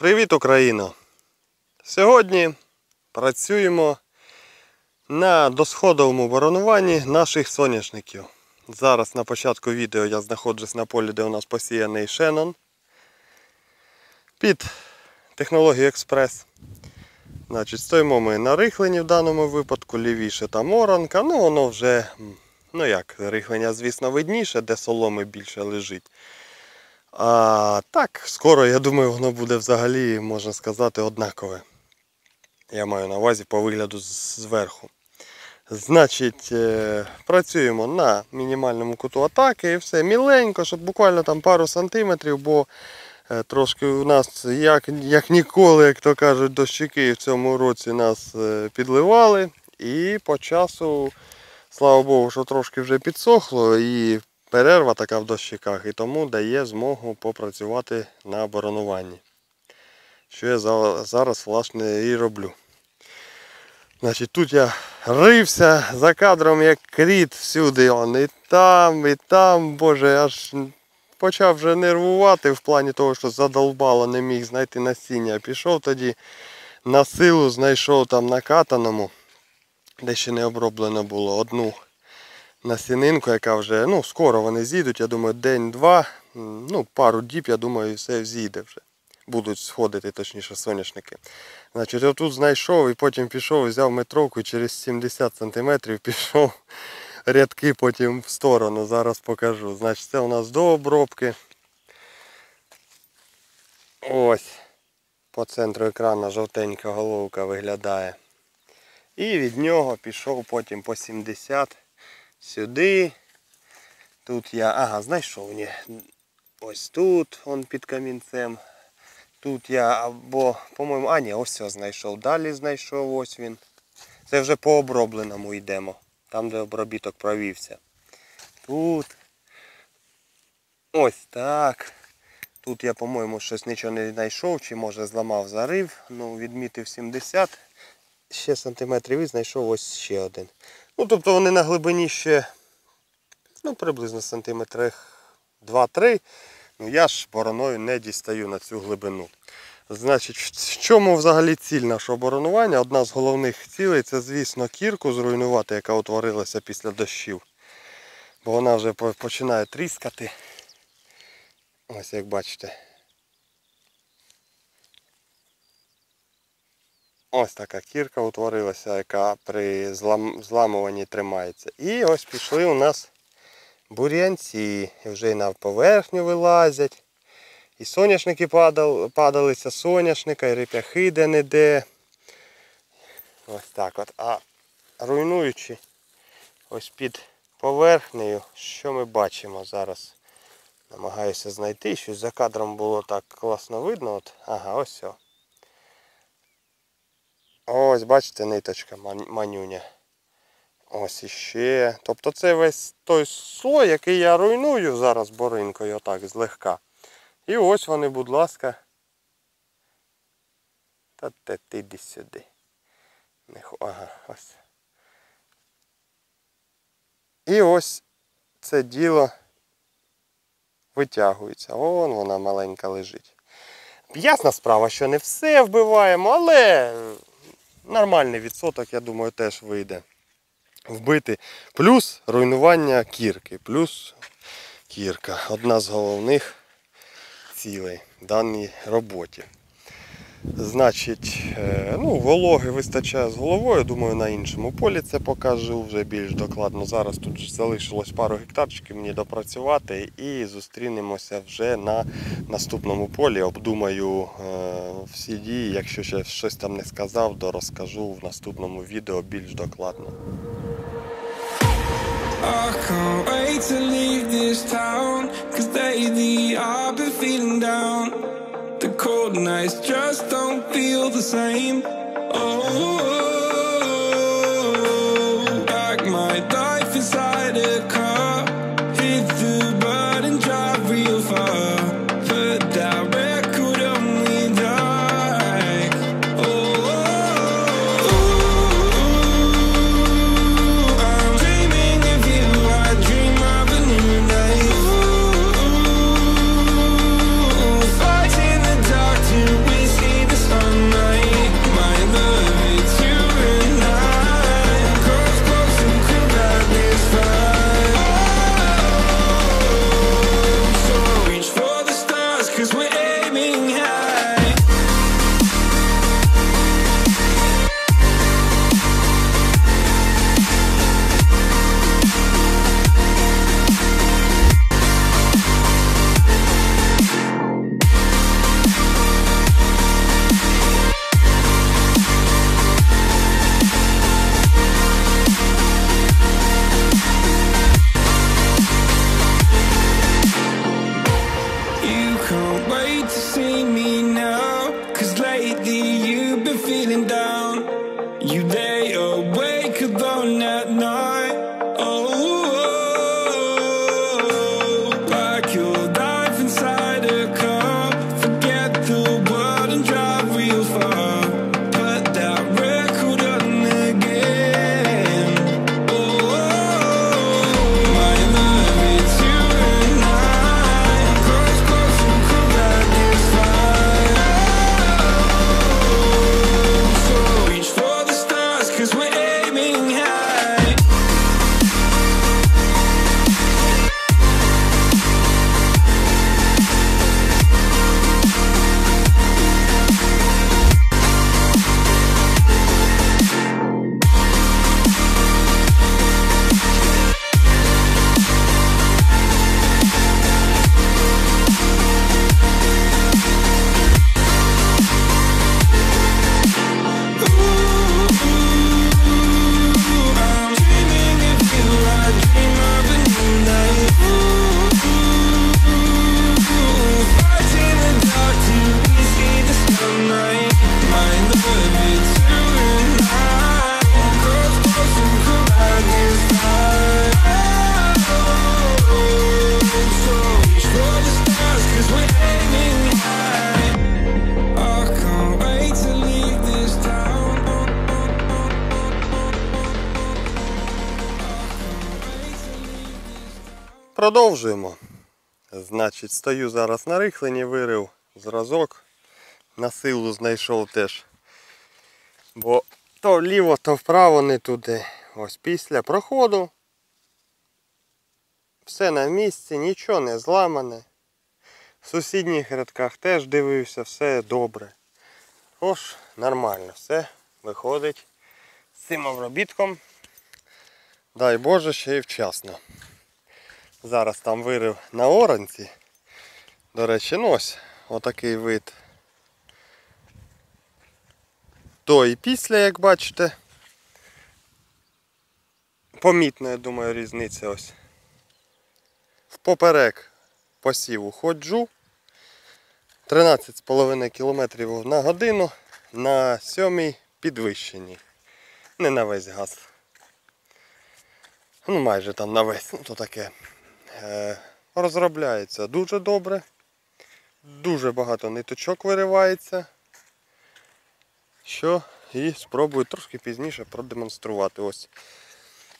Привіт, Україно! Сьогодні працюємо на досходовому боронуванні наших соняшників. Зараз на початку відео я знаходжусь на полі, де у нас посіяний шенон під технологію експрес. Значить, Стоїмо ми на рихленні в даному випадку, лівіше там оранка, ну воно вже, ну як, рихлення, звісно, видніше, де соломи більше лежить. А так, скоро, я думаю, воно буде взагалі, можна сказати, однакове. Я маю на увазі по вигляду зверху. Значить, е, працюємо на мінімальному куту атаки і все міленько, щоб буквально там пару сантиметрів, бо е, трошки у нас, як як ніколи, як то кажуть, дощики в цьому році нас е, підливали. І по часу, слава Богу, що трошки вже підсохло. і перерва така в дощиках і тому дає змогу попрацювати на оборонуванні. Що я зараз власне і роблю. Значить, Тут я рився за кадром як кріт всюди. Он, І там, і там, боже, аж почав вже нервувати в плані того, що задолбало, не міг знайти насіння. Пішов тоді на силу, знайшов там накатаному, де ще не оброблено було одну насінинку, яка вже ну, скоро вони з'їдуть, я думаю, день-два, ну, пару діб, я думаю, все з'їде вже. Будуть сходити, точніше, соняшники. Значить, я тут знайшов і потім пішов, взяв метровку і через 70 см пішов рядки потім в сторону. Зараз покажу. Значить, це у нас до обробки. Ось по центру екрану жовтенька головка виглядає. І від нього пішов потім по 70 сюди. Тут я... Ага, знайшов. Ні. Ось тут он під камінцем. Тут я або, по-моєму, а ні, ось все знайшов. Далі знайшов ось він. Це вже по обробленому йдемо. Там, де обробіток провівся. Тут. Ось так. Тут я, по-моєму, щось нічого не знайшов, чи може зламав зарив. Ну, відмітив 70. Ще сантиметрів і знайшов ось ще один. Ну, тобто вони на глибині ще ну, приблизно сантиметрах 2-3. Ну, Я ж бороною не дістаю на цю глибину. Значить, в чому взагалі ціль нашого боронування? Одна з головних цілей це, звісно, кірку зруйнувати, яка утворилася після дощів. Бо вона вже починає тріскати. Ось як бачите. Ось така кірка утворилася, яка при злам... зламуванні тримається. І ось пішли у нас бур'янці. Вже і на поверхню вилазять. І соняшники падали, падалися, соняшника, і реп'яхи де-не-де. Ось так от. А руйнуючи ось під поверхнею, що ми бачимо зараз? Намагаюся знайти, щось за кадром було так класно видно. От. Ага, ось все. Ось, бачите, ниточка манюня. Ось іще. Тобто це весь той слой, який я руйную зараз боринкою, отак, злегка. І ось вони, будь ласка. Та те ти йди сюди. Ага, ось. І ось це діло витягується. Вон вона маленька лежить. Ясна справа, що не все вбиваємо, але нормальний відсоток, я думаю, теж вийде вбити. Плюс руйнування кірки, плюс кірка. Одна з головних цілей в даній роботі. Значить, е, ну, вологи вистачає з головою, думаю, на іншому полі це покажу вже більш докладно. Зараз тут залишилось пару гектарчиків мені допрацювати і зустрінемося вже на наступному полі. Обдумаю е, всі дії, якщо ще щось там не сказав, то розкажу в наступному відео більш докладно. I can't wait to leave this town Cause lately I've been feeling down cold nights just don't feel the same. Oh. Продовжуємо. Значить, стою зараз на рихлені, вирив зразок. На силу знайшов теж. Бо то вліво, то вправо не туди. Ось після проходу. Все на місці, нічого не зламане. В сусідніх рядках теж дивився, все добре. Тож, нормально, все виходить з цим обробітком. Дай Боже, ще й вчасно. Зараз там вирив на оранці. До речі, ну ось отакий вид. До і після, як бачите. Помітна, я думаю, різниця ось. Впоперек посіву ходжу. 13,5 км на годину на сьомій підвищенні. Не на весь газ. Ну майже там на весь, ну то таке. Е, розробляється дуже добре. Дуже багато ниточок виривається. Що і спробую трошки пізніше продемонструвати. Ось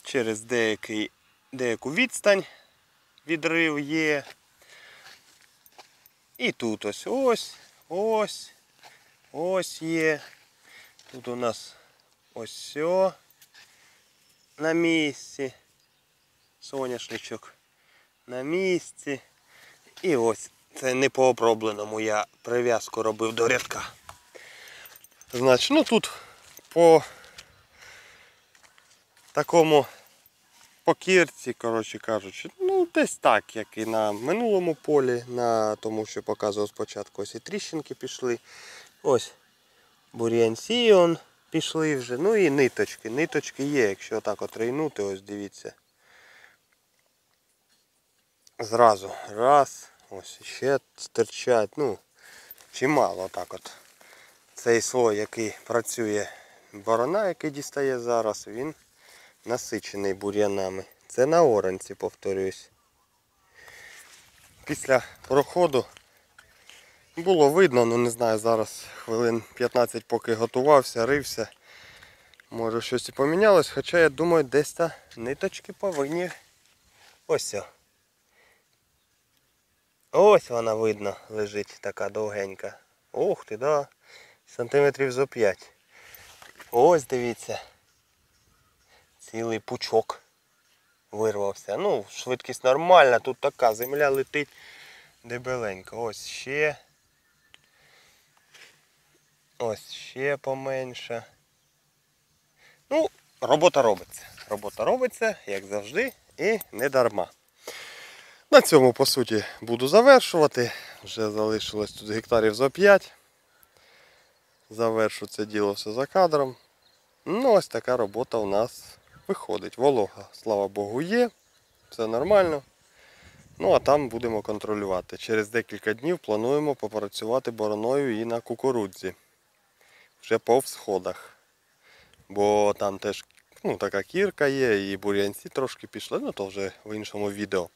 через деякий, деяку відстань відрив є. І тут ось ось, ось, ось є. Тут у нас ось все на місці. Соняшничок на місці. І ось це не по обробленому я прив'язку робив до рядка. Значить, ну тут по такому по кірці, коротше кажучи, ну десь так, як і на минулому полі, на тому, що показував спочатку, ось і тріщинки пішли. Ось бур'янці пішли вже. Ну і ниточки. Ниточки є, якщо так от рейнути, ось дивіться. Зразу раз, ось ще стирчать, ну, чимало так от. Цей слой, який працює борона, який дістає зараз, він насичений бур'янами. Це на оранці, повторюсь. Після проходу було видно, ну не знаю, зараз хвилин 15 поки готувався, рився. Може щось і помінялось, хоча я думаю, десь та ниточки повинні. Ось. о. Ось вона видно лежить така довгенька. Ух ти, да. Сантиметрів зо 5. Ось дивіться. Цілий пучок вирвався. Ну, швидкість нормальна, тут така земля летить дебеленько. Ось ще. Ось ще поменше. Ну, робота робиться. Робота робиться, як завжди, і не дарма. На цьому, по суті, буду завершувати. Вже залишилось тут гектарів за 5. Завершу це діло все за кадром. Ну, ось така робота у нас виходить. Волога, слава Богу, є. Все нормально. Ну, а там будемо контролювати. Через декілька днів плануємо попрацювати бороною і на кукурудзі. Вже по всходах. Бо там теж ну, така кірка є, і бур'янці трошки пішли, ну то вже в іншому відео.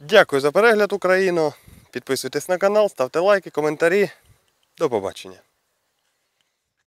Дякую за перегляд, Україно. Підписуйтесь на канал, ставте лайки, коментарі. До побачення.